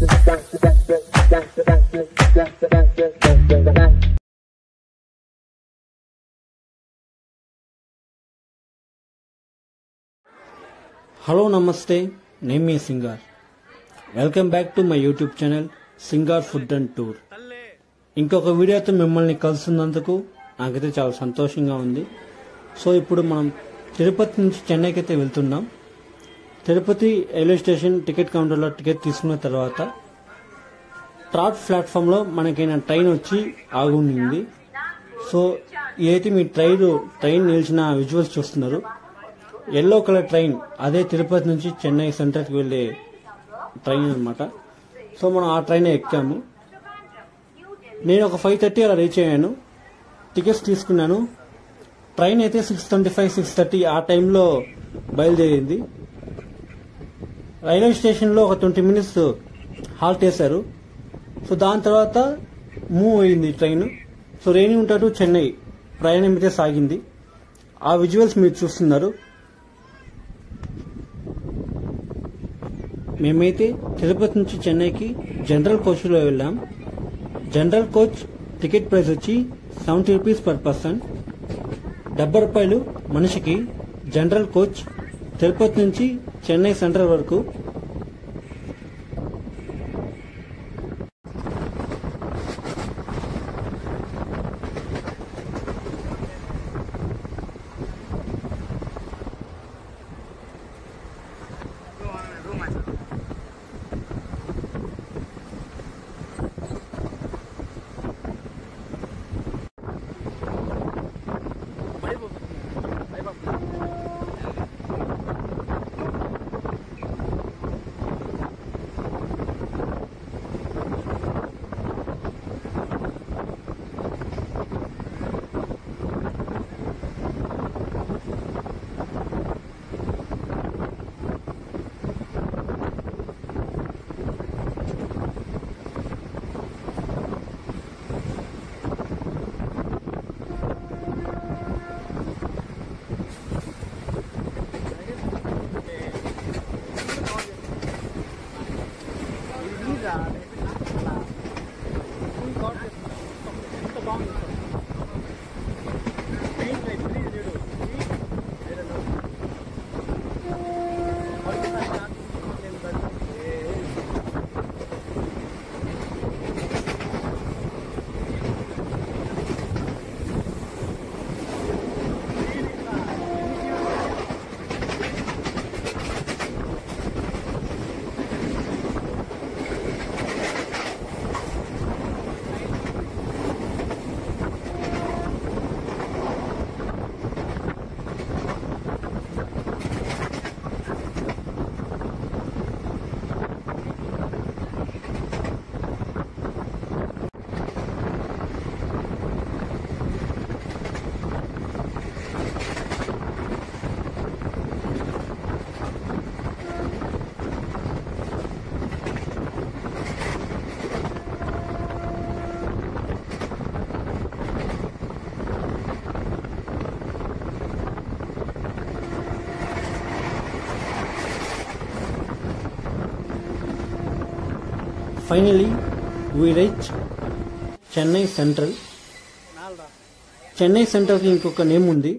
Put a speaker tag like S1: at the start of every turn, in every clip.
S1: Hello నమస్తే నేను మీ Singar welcome back to my YouTube channel Singar food and tour ఇంకొక వీడియోతో మిమ్మల్ని కలుస్తున్నందుకు నాకైతే చాలా సంతోషంగా ఉంది. సో ఇప్పుడు మనం తిరుపతి నుంచి చెన్నైకి అయితే వెళ్తున్నాం. తిరుపతి రైల్వే స్టేషన్ టికెట్ కౌంటర్లో టికెట్ తీసుకున్న తర్వాత థర్డ్ ప్లాట్ఫామ్లో మనకైనా ట్రైన్ వచ్చి ఆగుండింది సో ఏదైతే మీ ట్రైన్ ట్రైన్ నిలిచిన విజువల్స్ చూస్తున్నారు ఎల్లో కలర్ ట్రైన్ అదే తిరుపతి నుంచి చెన్నై సెంటర్కి వెళ్ళే ట్రైన్ అనమాట సో మనం ఆ ట్రైన్ ఎక్కాము. నేను ఒక ఫైవ్ థర్టీ అలా రీచ్ అయ్యాను. టికెట్స్ తీసుకున్నాను. ట్రైన్ అయితే six twenty five six thirty ఆ టైంలో బయలుదేరింది. రైల్వే స్టేషన్లో ఒక ట్వంటీ మినిట్స్ హాల్ట్ వేశారు సో దాని తర్వాత మూవ్ అయింది train. So Renigunta to Chennai. ప్రయాణం అయితే సాగింది. ఆ విజువల్స్ మీరు చూస్తున్నారు. మేమైతే తిరుపతి నుంచి చెన్నైకి జనరల్ కోచ్లో వెళ్ళాం. జనరల్ కోచ్ టికెట్ ప్రైస్ వచ్చి సెవెంటీ రూపీస్ పర్ పర్సన్. డెబ్బై రూపాయలు మనిషికి. జనరల్ కోచ్ తిరుపతి నుంచి చెన్నై సెంట్రల్ వరకు finally we reach Chennai central Chennai సెంట్రల్కి ఇంకొక నేమ్ ఉంది.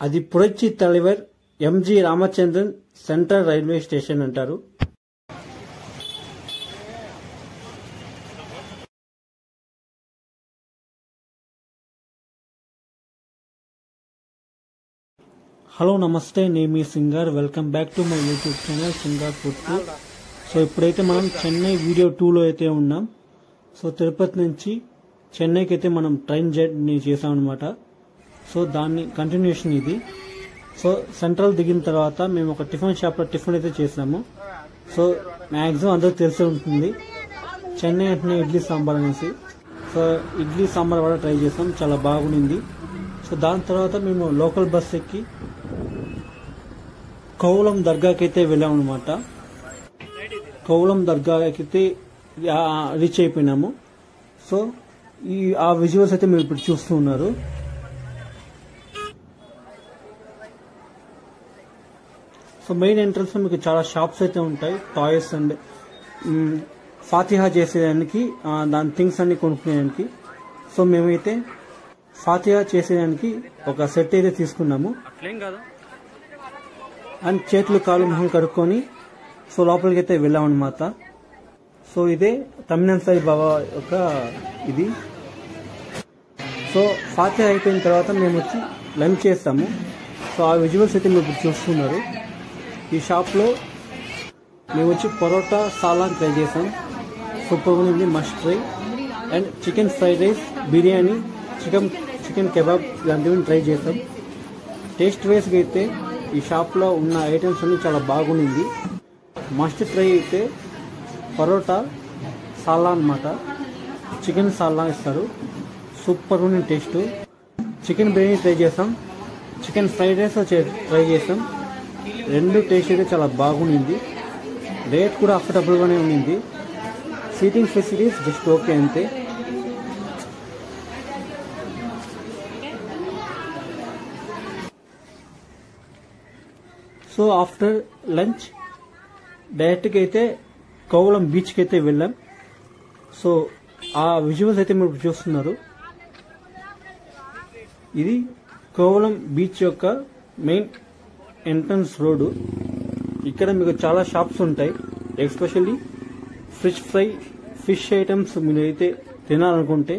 S1: అది Puratchi Thalaivar MG Ramachandran central railway station అంటారు. హలో నమస్తే. నేను మీ singer welcome back to my YouTube channel singer food so ఇప్పుడైతే మనం చెన్నై వీడియో టూలో అయితే ఉన్నాం. సో తిరుపతి నుంచి చెన్నైకి అయితే మనం ట్రైన్ జర్నీ చేసామన్నమాట సో దాన్ని కంటిన్యూషన్ ఇది. సో సెంట్రల్ దిగిన తర్వాత మేము ఒక టిఫిన్ షాప్లో టిఫిన్ అయితే చేసాము సో మ్యాక్సిమం అందరూ తెలిసే ఉంటుంది. చెన్నై అంటేనే ఇడ్లీ సాంబార్ అనేసి. సో ఇడ్లీ సాంబార్ కూడా ట్రై చేసాం చాలా బాగుండింది. సో దాని తర్వాత మేము లోకల్ బస్ ఎక్కి కౌలం దర్గాకి అయితే వెళ్ళాం అనమాట కౌలం దర్గాకి అయితే రీచ్ అయిపోయినాము. సో ఈ ఆ విజువల్స్ అయితే మీరు ఇప్పుడు చూస్తూ ఉన్నారు. సో మెయిన్ ఎంట్రన్స్లో మీకు చాలా షాప్స్ అయితే ఉంటాయి. టాయ్స్ అండ్ ఫాతిహా చేసేదానికి దాని థింగ్స్ అన్ని కొనుక్కునేదానికి. సో మేమైతే ఫాతిహా చేసేదానికి ఒక సెట్ అయితే తీసుకున్నాము. అండ్ చేతులు కాలు మొహం కడుక్కొని సో లోపలికి అయితే వెళ్ళామన్నమాట సో ఇదే తమిళన్ సాయి బాబా యొక్క ఇది. సో ఫాతే అయిపోయిన తర్వాత మేము వచ్చి లంచ్ చేస్తాము. సో ఆ విజువల్స్ అయితే మీరు ఇప్పుడు చూస్తున్నారు. ఈ షాప్లో మేము వచ్చి పరోటా సాలాన్ ట్రై చేసాం. సూపర్గా ఉంది must try and chicken fried rice biryani chicken chicken kebab ఇలాంటివి ట్రై చేసాం. టేస్ట్ వైస్గా అయితే ఈ షాప్లో ఉన్న ఐటమ్స్ అన్నీ చాలా బాగుంది. మస్ట్ ట్రై అయితే పరోటా సాలా అన్నమాట. చికెన్ సాలా ఇస్తారు. సూపర్ ఉంది టేస్ట్. చికెన్ బిర్యానీ ట్రై చేసాం. చికెన్ ఫ్రైడ్ రైస్ ట్రై చేసాం. రెండు టేస్ట్ అయితే చాలా బాగుంది రేట్ కూడా అఫోర్డబుల్గానే ఉండింది. సీటింగ్ ఫెసిలిటీస్ జస్ట్ ఓకే అంతే. సో ఆఫ్టర్ లంచ్ డైరెక్ట్గా అయితే కోవలం బీచ్కి అయితే వెళ్ళాం. సో ఆ విజువల్స్ అయితే మీరు చూస్తున్నారు. ఇది కోవలం బీచ్ యొక్క మెయిన్ ఎంట్రన్స్ రోడ్డు. ఇక్కడ మీకు చాలా షాప్స్ ఉంటాయి. Especially fish fry fish items మీరు అయితే తినాలనుకుంటే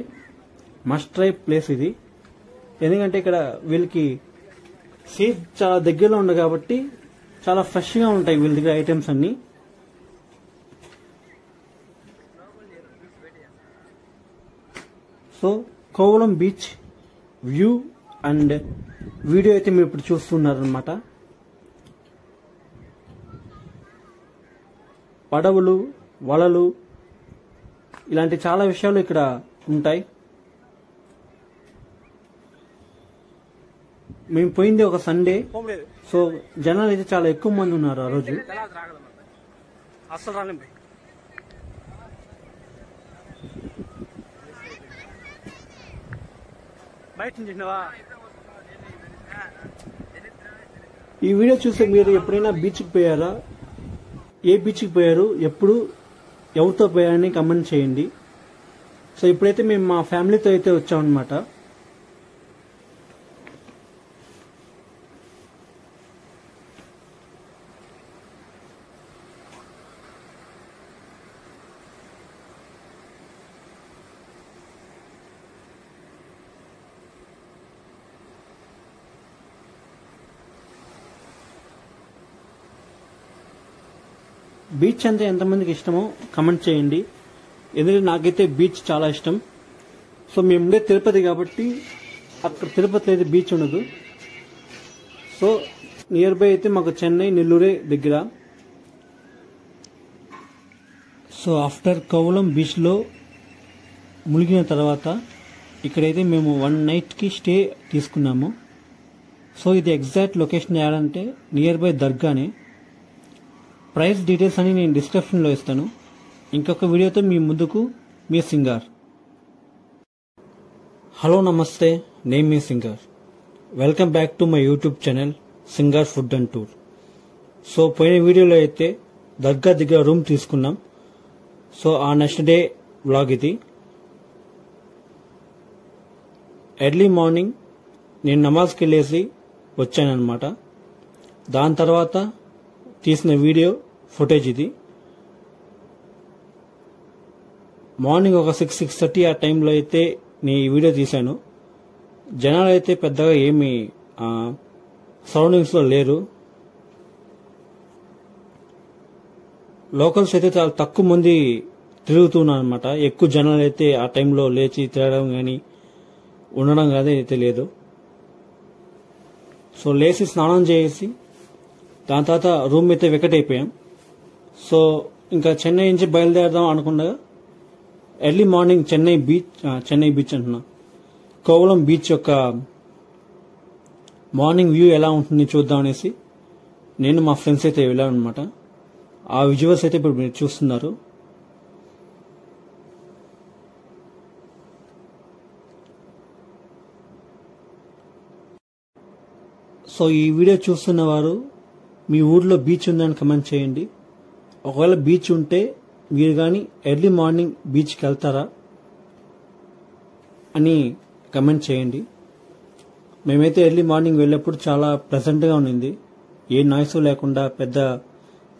S1: మస్ట్ ట్రై ప్లేస్ ఇది. ఎందుకంటే ఇక్కడ వీళ్ళకి సీ చాలా దగ్గరలో ఉంది కాబట్టి చాలా ఫ్రెష్గా ఉంటాయి వీళ్ళ దగ్గర ఐటమ్స్ అన్ని. So Kovalam beach view and video అయితే మీరు ఇప్పుడు చూస్తున్నారనమాట పడవలు వలలు ఇలాంటి చాలా విషయాలు ఇక్కడ ఉంటాయి. మేము పోయింది ఒక సండే సో జనాలు అయితే చాలా ఎక్కువ మంది ఉన్నారు ఆ రోజు.
S2: రాలేం బయట
S1: ఈ వీడియో చూస్తే మీరు ఎప్పుడైనా బీచ్కి పోయారా? ఏ బీచ్కి పోయారు? ఎప్పుడు? ఎవరితో పోయారని కమెంట్ చేయండి. సో ఇప్పుడైతే మేము మా ఫ్యామిలీతో అయితే వచ్చామన్నమాట. బీచ్ అంటే ఎంతమందికి ఇష్టమో కమెంట్ చేయండి. ఎందుకంటే నాకైతే బీచ్ చాలా ఇష్టం. సో మేము ఉండే తిరుపతి కాబట్టి అక్కడ తిరుపతిలో అయితే బీచ్ ఉండదు. సో నియర్ బై అయితే మాకు చెన్నై నెల్లూరే దగ్గర. సో ఆఫ్టర్ కౌలం బీచ్లో మునిగిన తర్వాత ఇక్కడైతే మేము వన్ నైట్కి స్టే తీసుకున్నాము. సో ఇది ఎగ్జాక్ట్ లొకేషన్ ఏడంటే నియర్ బై దర్గానే. ప్రైస్ డీటెయిల్స్ అని నేను డిస్క్రిప్షన్లో ఇస్తాను. ఇంకొక వీడియోతో మీ ముందుకు మీ సింగర్. హలో నమస్తే. నేను మీ singer. Welcome back to my YouTube channel singer food and tour. So పోయిన వీడియోలో అయితే దర్గా దగ్గర రూమ్ తీసుకున్నాం. సో ఆ నెక్స్ట్ డే వ్లాగ్ ఇది. ఎర్లీ మార్నింగ్ నేను నమాజ్కి వెళ్ళేసి వచ్చానమాట దాని తర్వాత తీసిన వీడియో ఫుటేజ్ ఇది. మార్నింగ్ ఒక సిక్స్ సిక్స్ థర్టీ ఆ టైంలో అయితే నేను ఈ వీడియో తీశాను. జనాలు అయితే పెద్దగా ఏమి సరౌండింగ్స్లో లేరు. లోకల్స్ అయితే చాలా తక్కువ మంది తిరుగుతున్నారు అనమాట ఎక్కువ జనాలు అయితే ఆ టైంలో లేచి తిరగడం కానీ ఉండడం కానీ అయితే లేదు. సో లేచి స్నానం చేసి దాని తర్వాత రూమ్ అయితే వికెట్ అయిపోయాం సో ఇంకా చెన్నై నుంచి బయలుదేరదాం అనుకుండగా early morning Chennai beach Chennai beach అంటున్నా. కోవలం బీచ్ యొక్క మార్నింగ్ వ్యూ ఎలా ఉంటుంది చూద్దాం అనేసి నేను మా ఫ్రెండ్స్ అయితే వెళ్ళాను అనమాట ఆ విజువల్స్ అయితే ఇప్పుడు మీరు చూస్తున్నారు. సో ఈ వీడియో చూస్తున్న వారు మీ ఊర్లో బీచ్ ఉందని కమెంట్ చేయండి. ఒకవేళ బీచ్ ఉంటే మీరు కానీ ఎర్లీ మార్నింగ్ బీచ్కి వెళ్తారా అని కమెంట్ చేయండి. మేమైతే ఎర్లీ మార్నింగ్ వెళ్ళేప్పుడు చాలా ప్లెజెంట్గా ఉండింది. ఏ నాయిస్ లేకుండా పెద్ద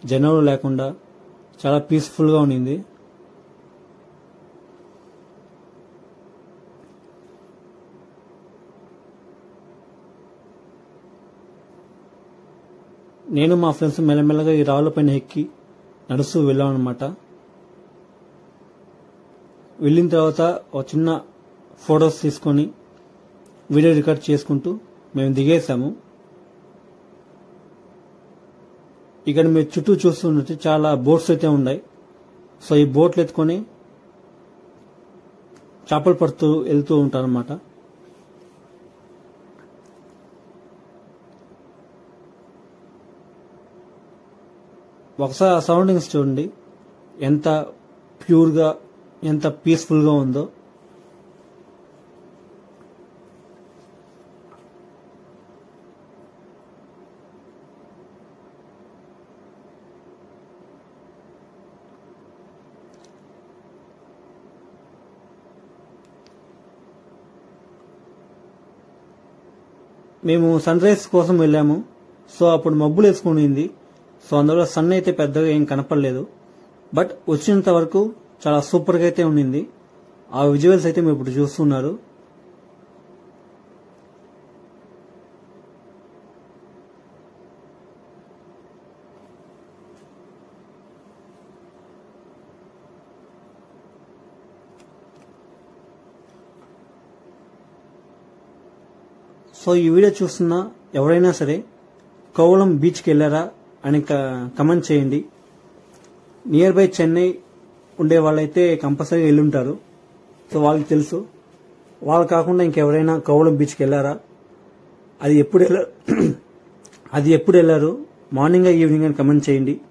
S1: జనాలు లేకుండా చాలా పీస్ఫుల్గా ఉండింది. నేను మా ఫ్రెండ్స్ మెల్లమెల్లగా ఈ రాళ్ళ పైన ఎక్కి నడుస్తూ వెళ్ళామన్నమాట. వెళ్ళిన తర్వాత ఒక చిన్న ఫొటోస్ తీసుకొని వీడియో రికార్డ్ చేసుకుంటూ మేము దిగేసాము ఇక్కడ మీరు చుట్టూ చూస్తున్నట్టు చాలా బోట్స్ అయితే ఉన్నాయి. సో ఈ బోట్లు ఎత్తుకొని చేపలు పడుతూ వెళ్తూ ఉంటారు ఒకసారి ఆ సరౌండింగ్స్ చూడండి. ఎంత ప్యూర్గా ఎంత పీస్ఫుల్గా ఉందో. మేము సన్ రైజ్ కోసం వెళ్ళాము. సో అప్పుడు మబ్బులు వేసుకునింది సో అందువల్ల సన్ అయితే పెద్దగా ఏం కనపడలేదు. బట్ వచ్చినంత వరకు చాలా సూపర్గా అయితే ఉండింది. ఆ విజువల్స్ అయితే మీరు ఇప్పుడు చూస్తున్నారు. సో ఈ వీడియో చూస్తున్న ఎవరైనా సరే కోవలం బీచ్కి వెళ్ళారా? అని కమెంట్ చేయండి. నియర్ బై చెన్నై ఉండే వాళ్ళైతే కంపల్సరీ వెళ్ళుంటారు సో వాళ్ళకి తెలుసు. వాళ్ళు కాకుండా ఇంకెవరైనా కోవలం బీచ్కి వెళ్ళారా? అది ఎప్పుడు వెళ్ళారు అది ఎప్పుడు వెళ్ళారు? మార్నింగ్ ఈవినింగ్ అని కమెంట్ చేయండి.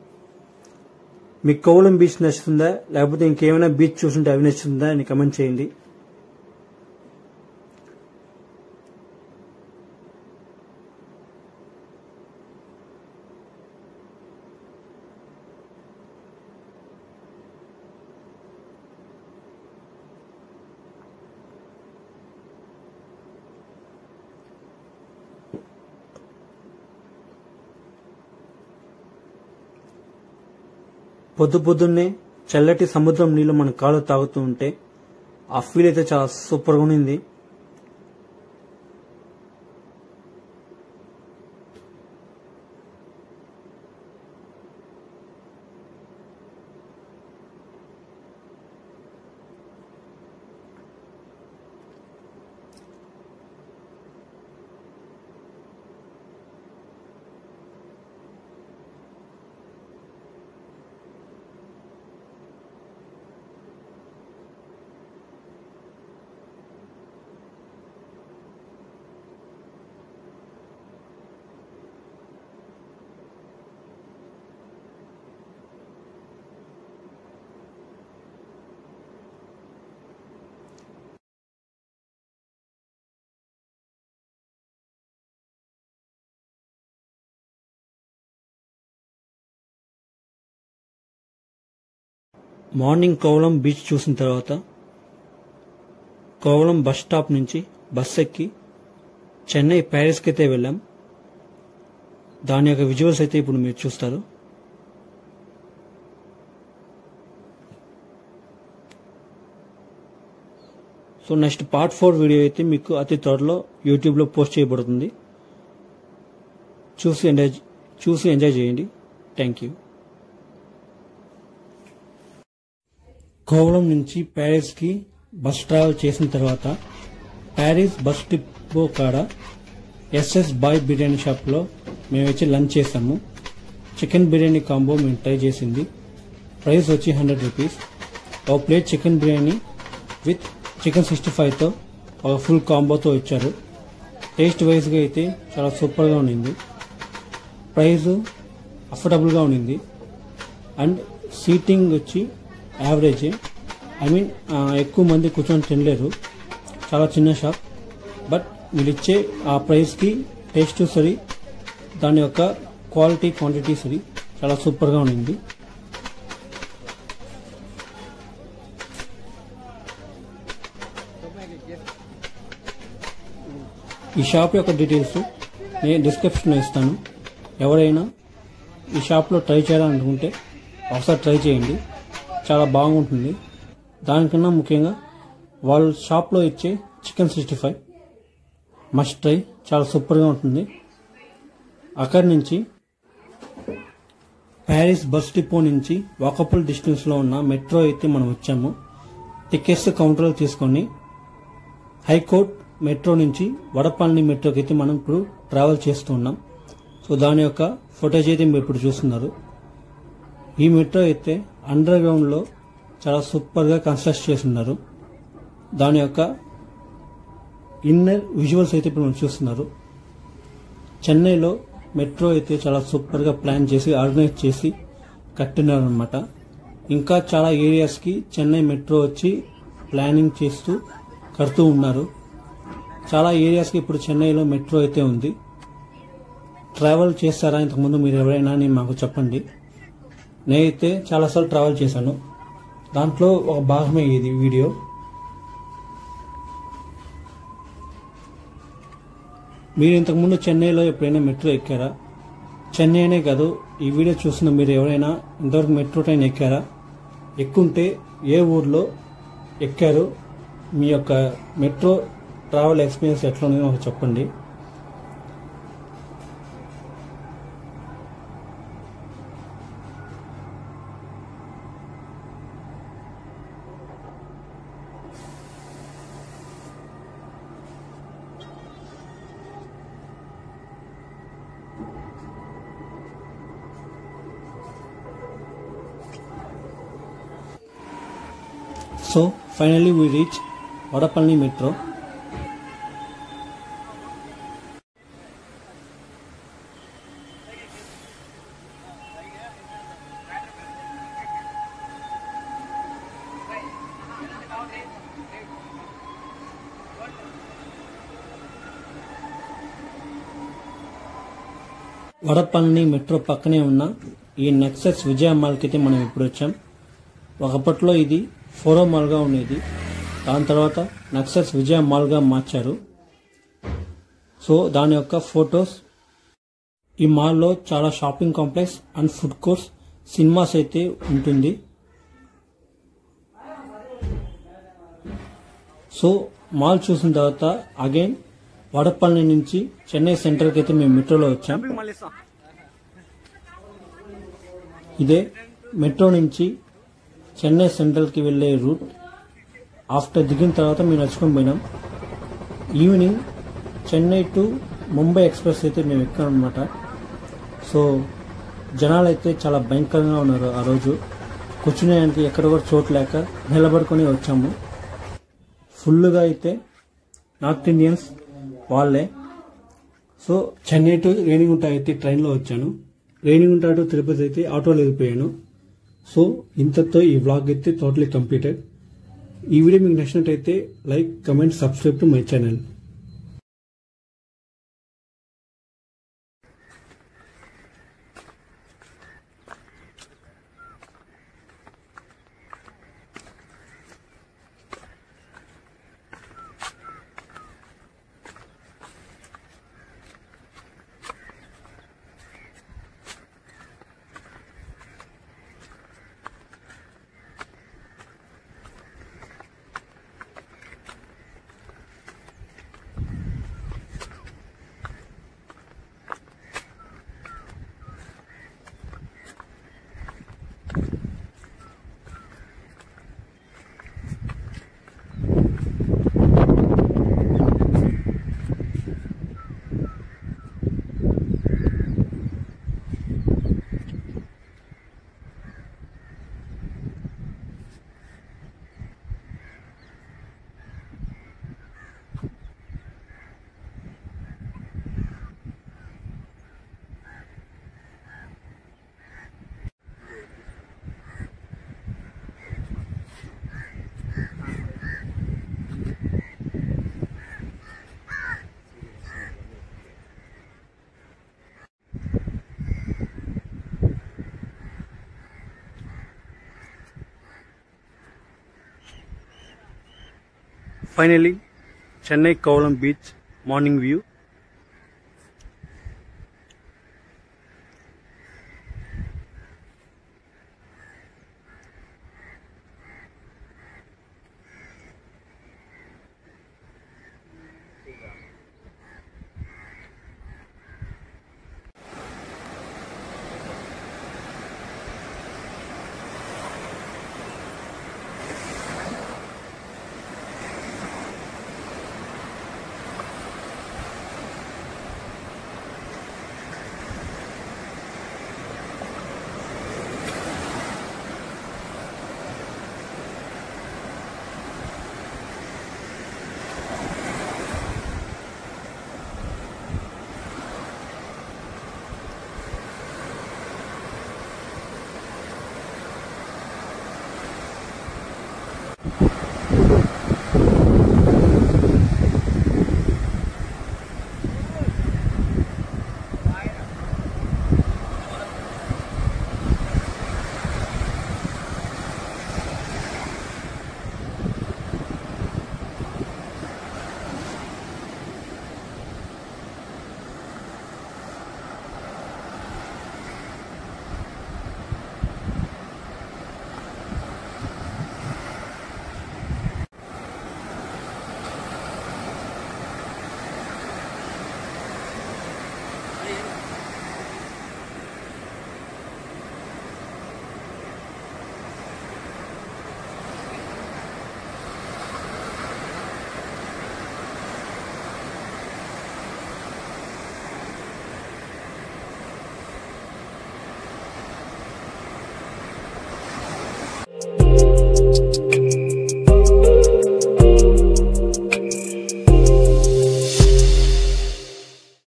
S1: మీకు కోవలం బీచ్ నచ్చుతుందా? లేకపోతే ఇంకేమైనా బీచ్ చూస్తుంటే అవి నచ్చుతుందా అని కమెంట్ చేయండి. పొద్దు పొద్దున్నే చల్లటి సముద్రం నీళ్ళు మన కాళ్ళు తాగుతూ ఉంటే ఆ ఫీల్ అయితే చాలా సూపర్గా ఉండింది. మార్నింగ్ కోవలం బీచ్ చూసిన తర్వాత కోవలం బస్ స్టాప్ నుంచి బస్ ఎక్కి చెన్నై ప్యారిస్కి అయితే వెళ్ళాం. దాని యొక్క విజువల్స్ అయితే ఇప్పుడు మీరు చూస్తారు. So next part four video అయితే మీకు అతి త్వరలో యూట్యూబ్లో పోస్ట్ చేయబడుతుంది. చూసి ఎంజాయ్ చూసి ఎంజాయ్ చేయండి. Thank you. కోవలం నుంచి ప్యారిస్కి బస్ ట్రావెల్ చేసిన తర్వాత ప్యారిస్ బస్ డిపో కాడ ఎస్ఎస్ బాయ్ బిర్యానీ షాప్లో మేము వచ్చి లంచ్ చేసాము. చికెన్ బిర్యానీ కాంబో మేము ట్రై చేసింది. ప్రైస్ వచ్చి హండ్రెడ్ రూపీస్. ఒక plate chicken biryani with chicken sixty ఫైవ్తో ఒక ఫుల్ కాంబోతో ఇచ్చారు. టేస్ట్ వైజ్గా అయితే చాలా సూపర్గా ఉండింది. ప్రైస్ అఫోర్డబుల్గా ఉండింది. అండ్ సీటింగ్ వచ్చి యావరేజ్ ఐ మీన్ ఎక్కువ మంది కూర్చొని తినలేరు చాలా చిన్న షాప్ బట్ వీళ్ళు ఇచ్చే ఆ ప్రైస్కి టేస్ట్ సరి దాని యొక్క క్వాలిటీ క్వాంటిటీ సరి చాలా సూపర్గా ఉండింది. ఈ షాప్ యొక్క డీటెయిల్స్ నేను డిస్క్రిప్షన్లో ఇస్తాను. ఎవరైనా ఈ షాప్లో ట్రై చేయాలనుకుంటే ఒకసారి ట్రై చేయండి. చాలా బాగుంటుంది. దానికన్నా ముఖ్యంగా వాళ్ళ షాప్లో ఇచ్చే chicken sixty five must try చాలా సూపర్గా ఉంటుంది. అక్కడి నుంచి ప్యారిస్ బస్ డిపో నుంచి వాకపుల్ డిస్టెన్స్లో ఉన్న మెట్రో అయితే మనం వచ్చాము. టికెట్స్ కౌంటర్లో తీసుకొని హైకోర్ట్ మెట్రో నుంచి వడపల్లి మెట్రోకి అయితే మనం ఇప్పుడు ట్రావెల్ చేస్తూ ఉన్నాం. సో దాని యొక్క ఫుటేజ్ అయితే మీరు ఇప్పుడు చూస్తున్నారు. ఈ మెట్రో అయితే అండర్ గ్రౌండ్లో చాలా సూపర్గా కన్స్ట్రక్ట్ చేసి ఉన్నారు దాని యొక్క ఇన్నర్ విజువల్స్ అయితే ఇప్పుడు మనం చూస్తున్నారు. చెన్నైలో మెట్రో అయితే చాలా సూపర్గా ప్లాన్ చేసి ఆర్గనైజ్ చేసి కట్టినారు అనమాట ఇంకా చాలా ఏరియాస్కి చెన్నై మెట్రో వచ్చి ప్లానింగ్ చేస్తూ కడుతూ ఉన్నారు. చాలా ఏరియాస్కి ఇప్పుడు చెన్నైలో మెట్రో అయితే ఉంది. ట్రావెల్ చేస్తారా? ఇంతకుముందు మీరు ఎవరైనా అని మాకు చెప్పండి. నేనైతే చాలాసార్లు ట్రావెల్ చేశాను. దాంట్లో ఒక భాగమే ఇది వీడియో. మీరు ఇంతకుముందు చెన్నైలో ఎప్పుడైనా మెట్రో ఎక్కారా? చెన్నై అనే కాదు ఈ వీడియో చూసిన మీరు ఎవరైనా ఇంతవరకు మెట్రో ట్రైన్ ఎక్కారా? ఎక్కుంటే ఏ ఊర్లో ఎక్కారు? మీ యొక్క మెట్రో ట్రావెల్ ఎక్స్పీరియన్స్ ఎట్లా ఉందో చెప్పండి. So finally we reach Vadapalli metro Vadapalli metro పక్కనే ఉన్న ఈ నెక్సెస్ విజయ మాల్కి అయితే మనం ఇప్పుడు వచ్చాం ఒకప్పట్లో ఇది ఫోరో మాల్గా ఉండేది. దాని తర్వాత నక్సెస్ విజయ మాల్గా మార్చారు. సో దాని యొక్క ఫొటోస్ ఈ మాల్లో చాలా shopping complex and food courts cinemas అయితే ఉంటుంది. సో మాల్ చూసిన తర్వాత అగైన్ వడపల్లి నుంచి చెన్నై సెంట్రల్కి అయితే మేము మెట్రోలో వచ్చాం. ఇదే మెట్రో నుంచి చెన్నై సెంట్రల్కి వెళ్ళే రూట్ ఆఫ్టర్ దిగిన తర్వాత మేము నడుచుకొని పోయినాం. Evening Chennai to Mumbai express అయితే మేము ఎక్కాం అనమాట సో జనాలు అయితే చాలా భయంకరంగా ఉన్నారు ఆ రోజు. కూర్చునేదానికి ఎక్కడ కూడా చోటు లేక నిలబడుకొని వచ్చాము. ఫుల్గా అయితే నార్త్ ఇండియన్స్ వాళ్ళే. సో చెన్నై టు రేణిగుంట అయితే ట్రైన్లో వచ్చాను. రేణిగుంట టు తిరుపతి అయితే ఆటోలో వెళ్ళిపోయాను. సో ఇంతతో ఈ వ్లాగ్ అయితే టోటలీ కంప్లీటెడ్ ఈ వీడియో మీకు నచ్చినట్టయితే like comment subscribe to my channel
S2: Finally,
S1: Chennai Kovalam Beach morning view.